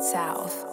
south.